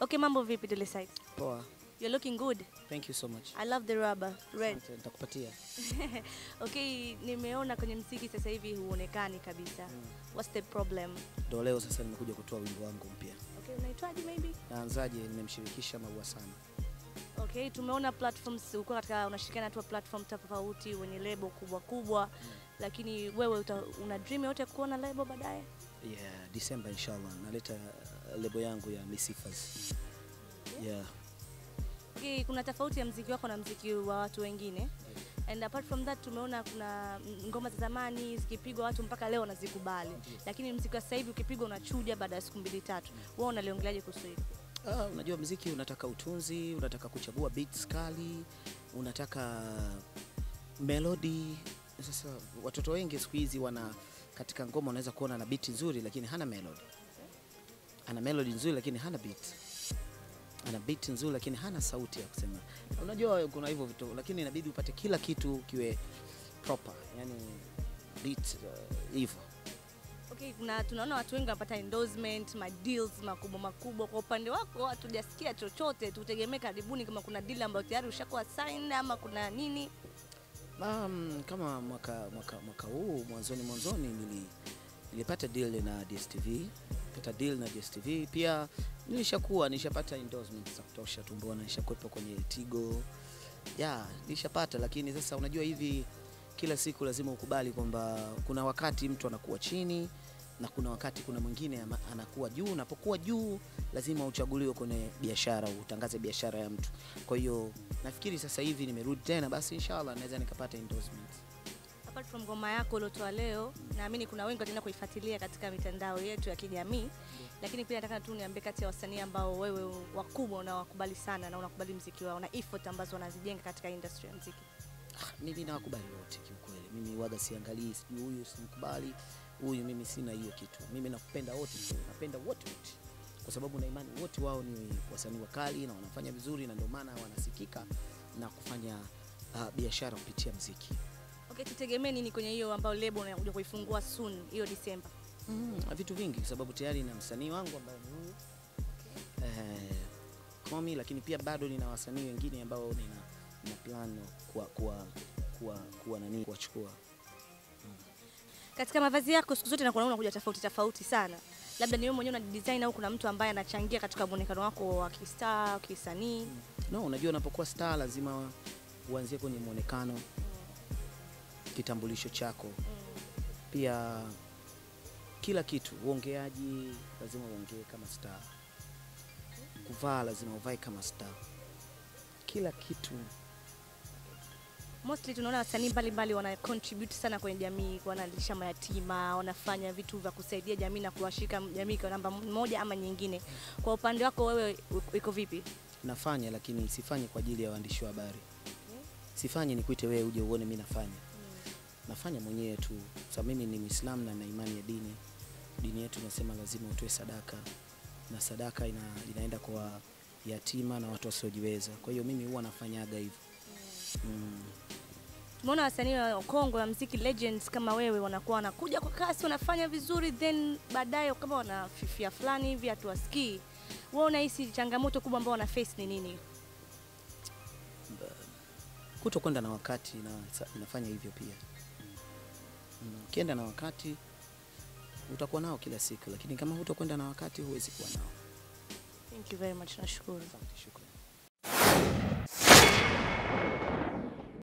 Okay, mambo vipi Dulisite? Poa. You're looking good. Thank you so much. I love the rubber red. Nitakupatia. Okay, nimeona kwenye msiki sasa hivi huonekani kabisa. Mm. What's the problem? Ndio leo sasa nimekuja kutoa wimbo wangu mpya. Okay, unaitwaje maybe? Naanzaje? Nimemshirikisha Maua sana. Okay, tumeona platforms uko katika unashirikiana tu platform tofauti wenye lebo kubwa kubwa. Mm. Lakini wewe uta, una dream yote kuona lebo baadaye? Yeah, December inshallah naleta lebo yangu ya Misifas. Yeah. Okay, kuna tofauti ya mziki wako na mziki wa watu wengine. And apart from that tumeona kuna ngoma za zamani zikipigwa watu mpaka leo wanazikubali, lakini mziki wa sasa hivi ukipigwa unachuja baada ya siku mbili tatu. Wewe unaliongeleaje kuhusu hili? Ah, unajua mziki unataka utunzi, unataka kuchagua beats kali, unataka melody. Sasa watoto wengi siku hizi wana katika ngoma unaweza kuona na beat nzuri lakini hana melody. Ana melody nzuri lakini hana beat. Ana beat nzuri lakini hana sauti ya kusema. Unajua kuna hivyo vitu lakini inabidi upate kila kitu kiwe proper. Yani beat hivyo. uh. Okay, kuna tunaona watu wengi wanapata endorsement, ma deals makubwa makubwa. Kwa upande wako hatujasikia chochote, tutegemee karibuni kama kuna deal ambayo tayari ushakuwa signed ama kuna nini? Um, kama mwaka, mwaka, mwaka huu mwanzoni mwanzoni nili, nilipata deal na DSTV, pata deal na DSTV pia nilishakuwa nishapata endorsements za kutosha tumbona, nishakuwepo kwenye Tigo ya yeah, nishapata, lakini sasa unajua hivi kila siku lazima ukubali kwamba kuna wakati mtu anakuwa chini na kuna wakati kuna mwingine anakuwa juu. Unapokuwa juu, lazima uchaguliwe kwenye biashara, utangaze biashara ya mtu. Kwa hiyo nafikiri sasa hivi nimerudi tena, basi inshallah naweza nikapata endorsement. Apart from ngoma yako uliotoa leo, naamini kuna wengi wataenda kuifuatilia katika mitandao yetu ya kijamii, lakini pia nataka tu niambie kati ya wasanii ambao wewe wakubwa unawakubali sana na unakubali mziki wao na effort ambazo wanazijenga katika industry ya mziki. Ah, mimi nawakubali wote kiukweli. Mimi waga siangalii sijui huyu simkubali huyu, mimi sina hiyo kitu. Mimi nakupenda wote napenda wote wote, kwa sababu na imani wote wao ni wasanii wakali na wanafanya vizuri, na ndio maana wanasikika na kufanya uh, biashara kupitia mziki. Okay, tutegemee nini kwenye hiyo ambayo lebo unakuja kuifungua soon hiyo Disemba? Mm, vitu vingi kwa sababu tayari na msanii wangu ambaye ni huyu eh, Komi, lakini pia bado nina wasanii wengine ambao nina, nina plan kuwa, kuwa, kuwa, kuwa nani kuwachukua Katika mavazi yako siku zote nakuona unakuja tofauti tofauti sana. Labda ni wewe mwenyewe una design au kuna mtu ambaye anachangia katika muonekano wako wa kistaa, kisanii. No, unajua unapokuwa star lazima uanzie kwenye mwonekano, kitambulisho chako, pia kila kitu. Uongeaji lazima uongee kama star, kuvaa lazima uvae kama star, kila kitu. Mostly tunaona wasanii mbalimbali wana contribute sana kwenye jamii, wanalisha mayatima, wanafanya vitu vya kusaidia jamii na kuwashika jamii kwa namba moja ama nyingine. Kwa upande wako wewe iko vipi? Nafanya lakini sifanyi kwa ajili ya waandishi wa habari, sifanyi nikuite wewe uje uone mimi nafanya. Nafanya mwenyewe tu, sababu mimi ni Muislamu na na imani ya dini. Dini yetu inasema lazima utoe sadaka na sadaka ina, inaenda kwa yatima na watu wasiojiweza. Kwa hiyo mimi huwa nafanyaga hivyo mm. Tumeona wasanii wa Kongo wa mziki legends kama wewe wanakuwa wanakuja kwa kasi, wanafanya vizuri, then baadaye kama wanafifia fulani hivi hatuwasikii. Wewe unahisi changamoto kubwa ambao wana face ni nini? kuto kwenda na wakati na inafanya hivyo pia. Ukienda na wakati utakuwa nao kila siku, lakini kama hutokwenda na wakati huwezi kuwa nao. Thank you very much, nashukuru. Asante, shukrani.